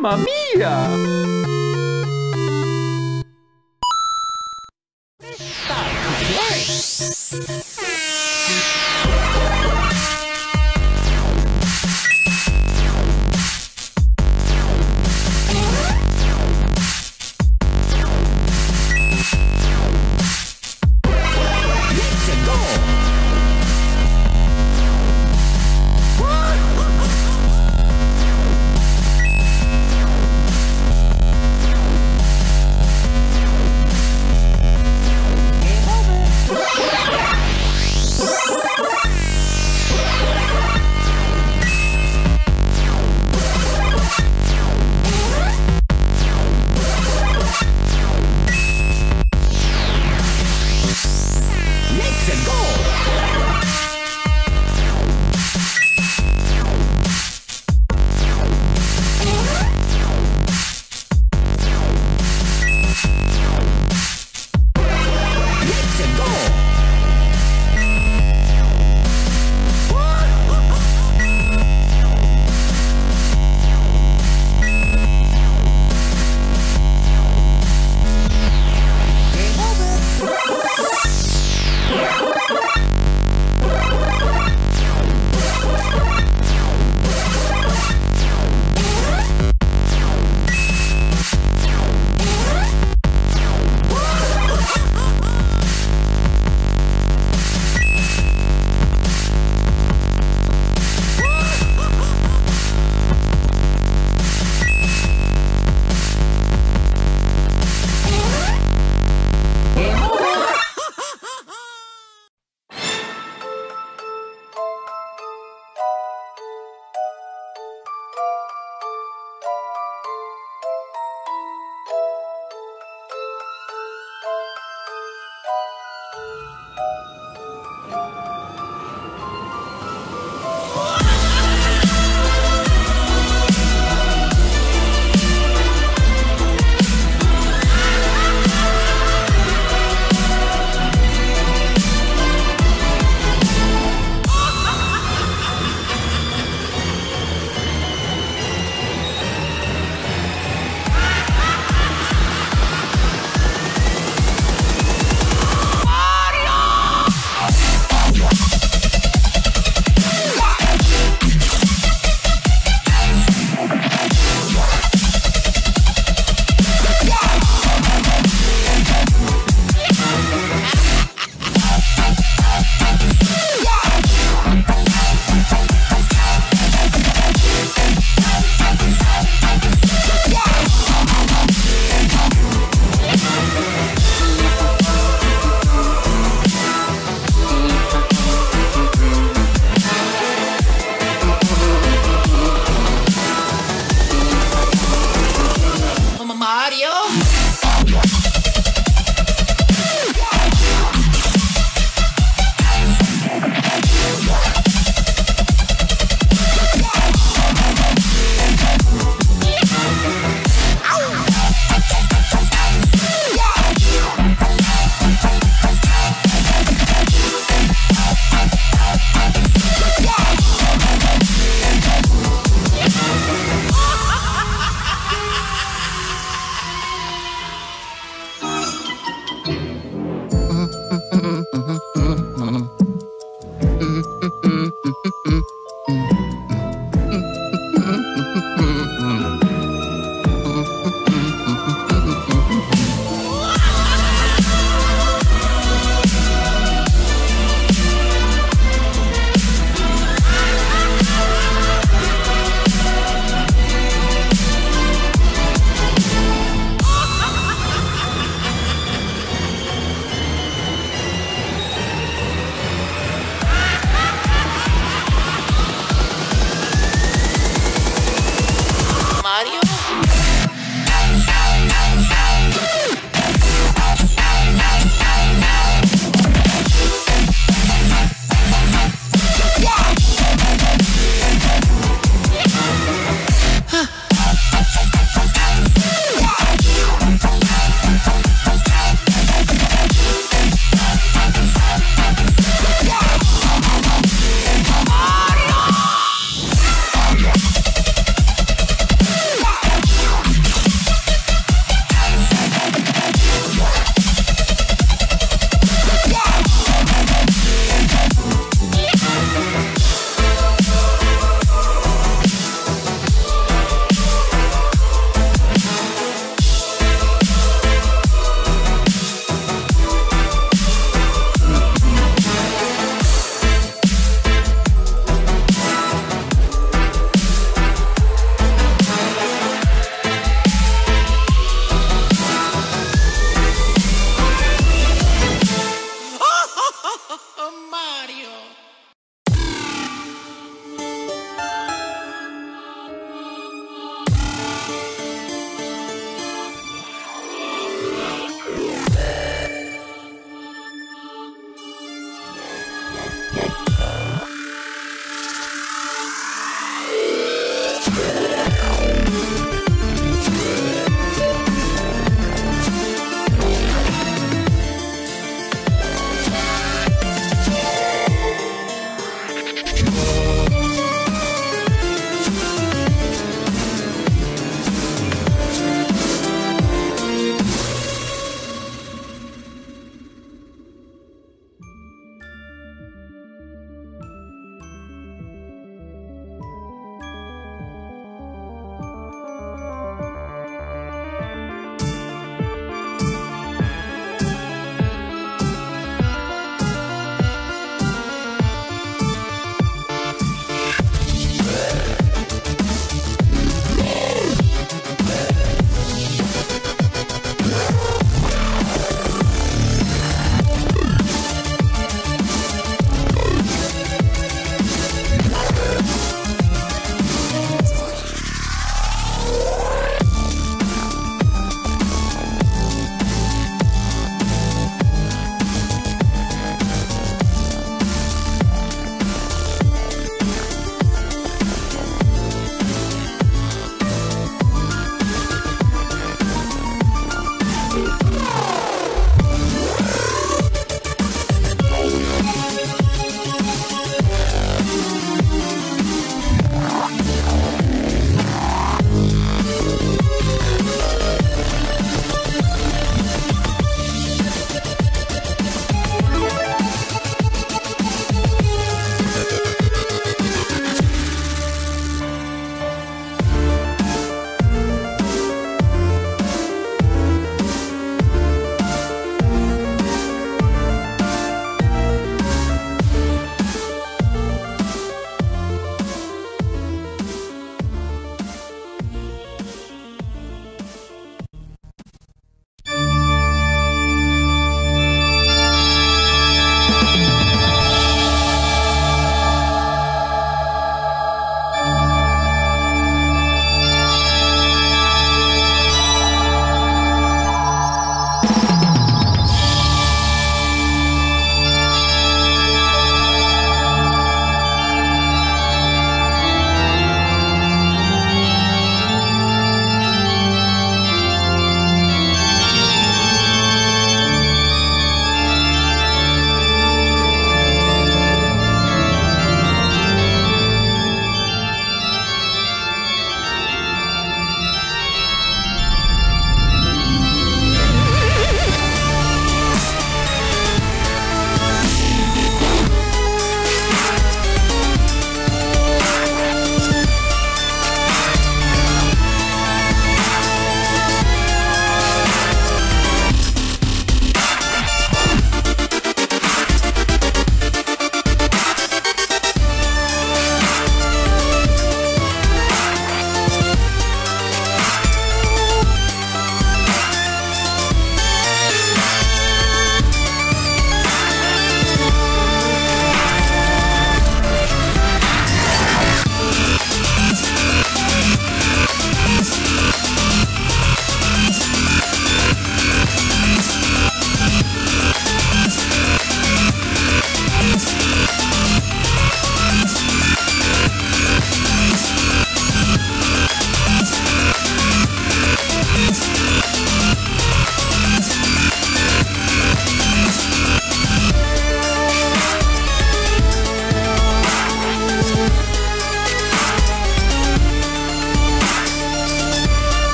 Mamma Mia! Yeah.